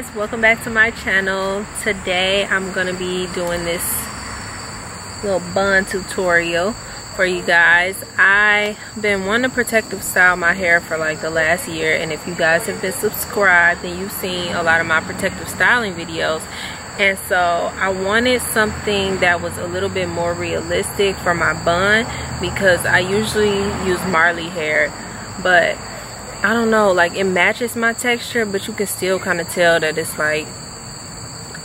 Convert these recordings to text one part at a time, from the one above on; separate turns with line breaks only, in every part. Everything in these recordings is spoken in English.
guys welcome back to my channel. Today i'm gonna be doing this little bun tutorial for you guys. I've been wanting to protective style my hair for like the last year and if you guys have been subscribed then you've seen a lot of my protective styling videos. And so I wanted something that was a little bit more realistic for my bun because I usually use Marley hair. But I don't know, like it matches my texture, but you can still kind of tell that it's like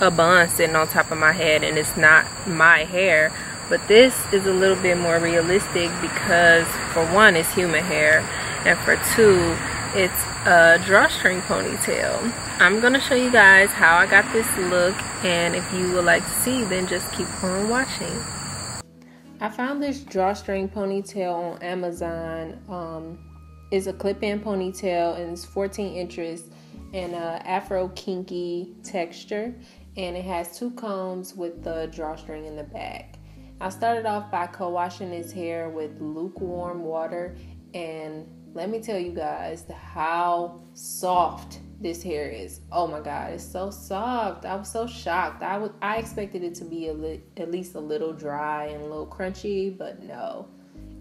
a bun sitting on top of my head and it's not my hair. But this is a little bit more realistic because for one, it's human hair and for two, it's a drawstring ponytail. I'm to show you guys how I got this look and if you would like to see, then just keep on watching. I found this drawstring ponytail on Amazon. Um, is a clip-in ponytail and it's 14 inches and a afro kinky texture and it has two combs with the drawstring in the back. I started off by co-washing his hair with lukewarm water and let me tell you guys how soft this hair is. Oh my god, it's so soft. I was so shocked. I was I expected it to be li- at least a little dry and a little crunchy, but no.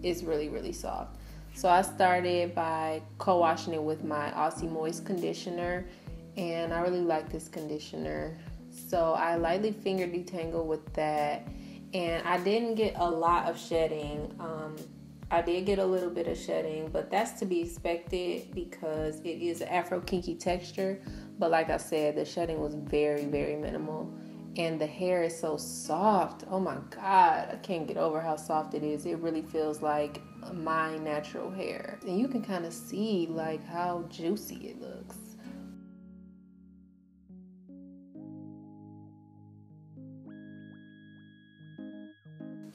It's really really soft. So I started by co-washing it with my Aussie Moist conditioner and I really like this conditioner. So I lightly finger detangle with that and I didn't get a lot of shedding. Um, I did get a little bit of shedding, but that's to be expected because it is an Afro kinky texture. But like I said, the shedding was very, very minimal. And the hair is so soft. Oh my God, I can't get over how soft it is. It really feels like my natural hair. And you can kind of see like how juicy it looks.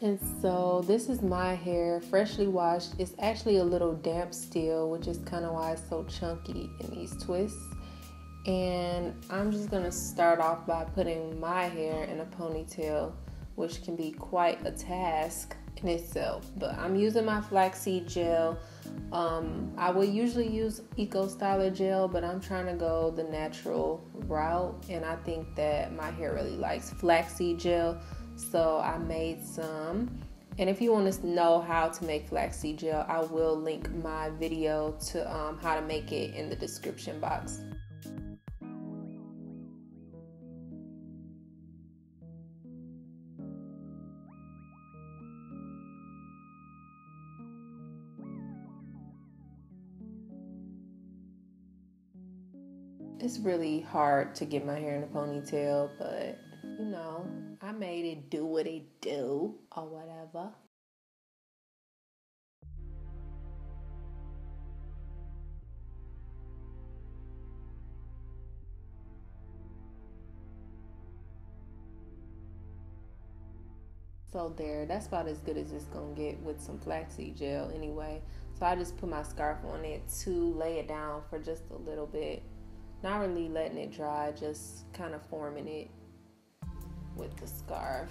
And so this is my hair, freshly washed. It's actually a little damp still, which is kind of why it's so chunky in these twists. And I'm just gonna start off by putting my hair in a ponytail, which can be quite a task itself. But I'm using my flaxseed gel. Um, I would usually use Eco Styler gel, but I'm trying to go the natural route, and I think that my hair really likes flaxseed gel. So I made some. And if you want to know how to make flaxseed gel, I will link my video to um, how to make it in the description box. It's really hard to get my hair in a ponytail, but you know, I made it do what it do or whatever. So there, that's about as good as it's gonna get with some flaxseed gel anyway. So I just put my scarf on it to lay it down for just a little bit not really letting it dry, just kind of forming it with the scarf.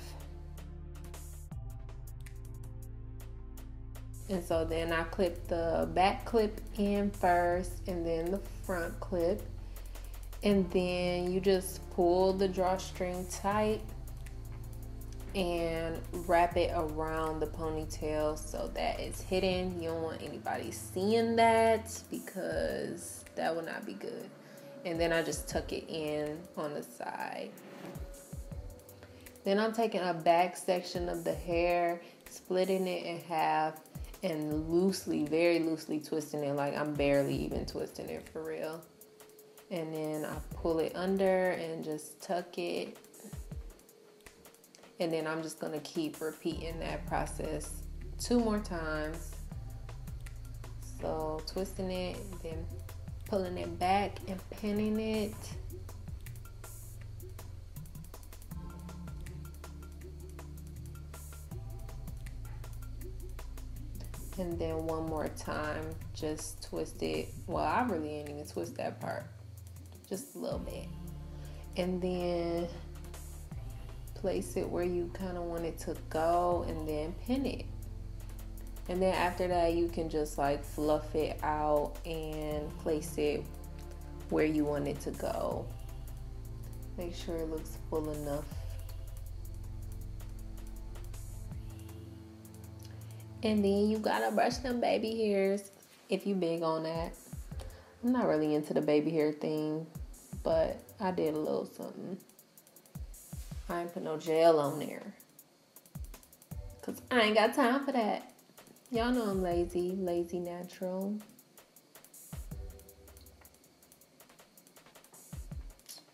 And so then I clip the back clip in first and then the front clip. And then you just pull the drawstring tight and wrap it around the ponytail so that it's hidden. You don't want anybody seeing that because that would not be good and then I just tuck it in on the side. Then I'm taking a back section of the hair, splitting it in half, and loosely, very loosely twisting it, like I'm barely even twisting it for real. And then I pull it under and just tuck it. And then I'm just gonna keep repeating that process two more times. So twisting it, then pulling it back and pinning it. And then one more time, just twist it. Well, I really didn't even twist that part, just a little bit. And then place it where you kind of want it to go and then pin it. And then after that, you can just like fluff it out and place it where you want it to go. Make sure it looks full enough. And then you gotta brush them baby hairs if you big on that. I'm not really into the baby hair thing, but I did a little something. I ain't put no gel on there. Cause I ain't got time for that. Y'all know I'm lazy, lazy natural.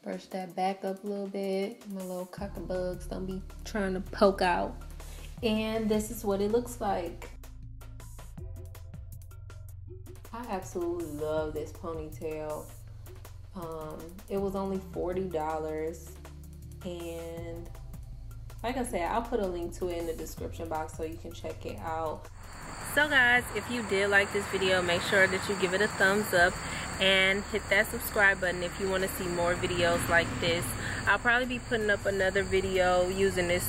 Brush that back up a little bit. My little bugs don't be trying to poke out. And this is what it looks like. I absolutely love this ponytail. Um, it was only $40 and like I said, I'll put a link to it in the description box so you can check it out. So guys, if you did like this video, make sure that you give it a thumbs up and hit that subscribe button if you want to see more videos like this. I'll probably be putting up another video using this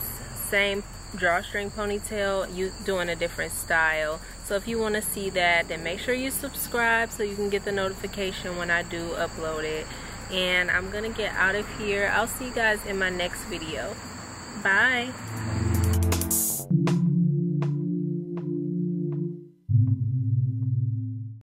same drawstring ponytail you doing a different style. So if you want to see that then make sure you subscribe so you can get the notification when I do upload it. And I'm gonna get out of here. I'll see you guys in my next video. Bye